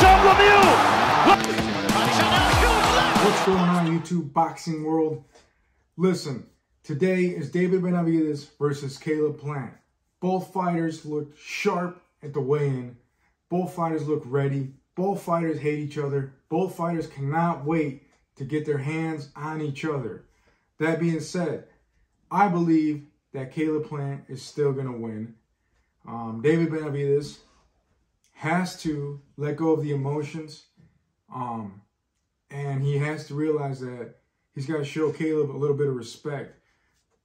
Jean Lemieux. What's going on, YouTube boxing world? Listen, today is David Benavidez versus Caleb Plant. Both fighters look sharp at the weigh-in. Both fighters look ready. Both fighters hate each other. Both fighters cannot wait to get their hands on each other. That being said, I believe that Caleb Plant is still going to win. Um, David Benavidez has to let go of the emotions. Um, and he has to realize that he's got to show Caleb a little bit of respect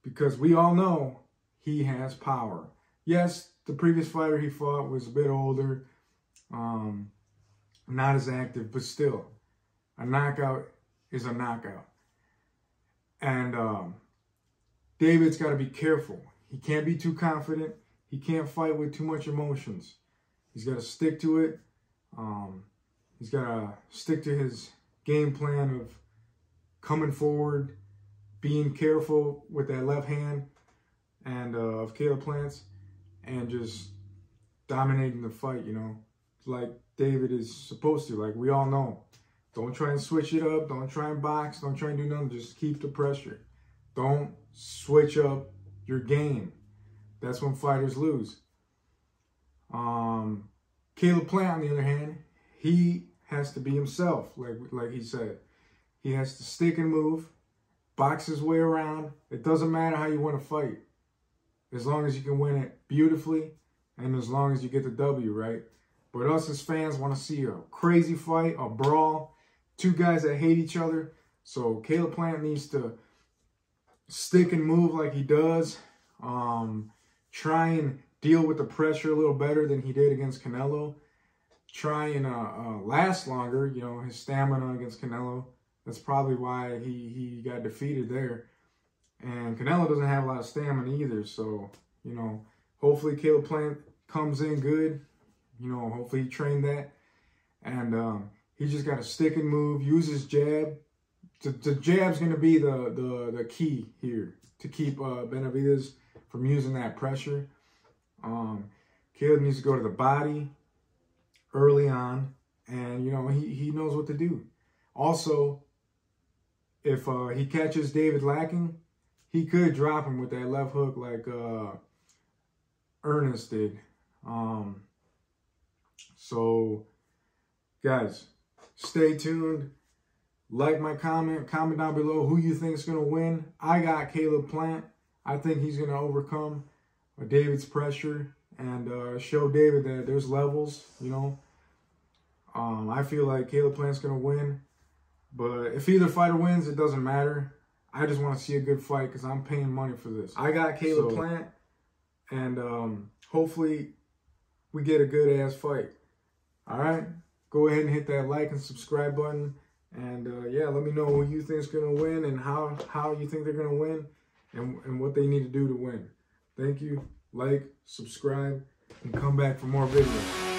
because we all know he has power. Yes, the previous fighter he fought was a bit older, um, not as active, but still, a knockout is a knockout. And um, David's got to be careful. He can't be too confident. He can't fight with too much emotions. He's got to stick to it. Um, he's got to stick to his game plan of coming forward, being careful with that left hand and uh, of Caleb Plants, and just dominating the fight, you know, like David is supposed to, like we all know. Don't try and switch it up. Don't try and box. Don't try and do nothing. Just keep the pressure. Don't switch up your game. That's when fighters lose. Um, Caleb Plant, on the other hand, he has to be himself, like like he said. He has to stick and move, box his way around. It doesn't matter how you want to fight, as long as you can win it beautifully, and as long as you get the W, right? But us as fans want to see a crazy fight, a brawl, two guys that hate each other. So Caleb Plant needs to stick and move like he does. Um, try and deal with the pressure a little better than he did against Canelo. Try and uh, uh, last longer, you know, his stamina against Canelo. That's probably why he, he got defeated there. And Canelo doesn't have a lot of stamina either. So, you know, hopefully Caleb Plant comes in good. You know, hopefully he trained that. And um, he just got to stick and move, use his jab. The, the jab's going to be the, the, the key here to keep uh, Benavidez from using that pressure. Um, Caleb needs to go to the body early on, and you know he he knows what to do. Also, if uh, he catches David lacking, he could drop him with that left hook like uh, Ernest did. Um, so, guys, stay tuned. Like my comment. Comment down below who you think is going to win. I got Caleb Plant. I think he's going to overcome David's pressure and uh, show David that there's levels, you know. Um, I feel like Caleb Plant's going to win. But if either fighter wins, it doesn't matter. I just want to see a good fight because I'm paying money for this. I got Caleb so, Plant, and um, hopefully we get a good-ass fight. All right? Go ahead and hit that like and subscribe button. And uh, yeah, let me know who you think is going to win and how, how you think they're going to win and, and what they need to do to win. Thank you. Like, subscribe, and come back for more videos.